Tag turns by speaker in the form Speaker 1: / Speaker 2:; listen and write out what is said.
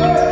Speaker 1: Woo!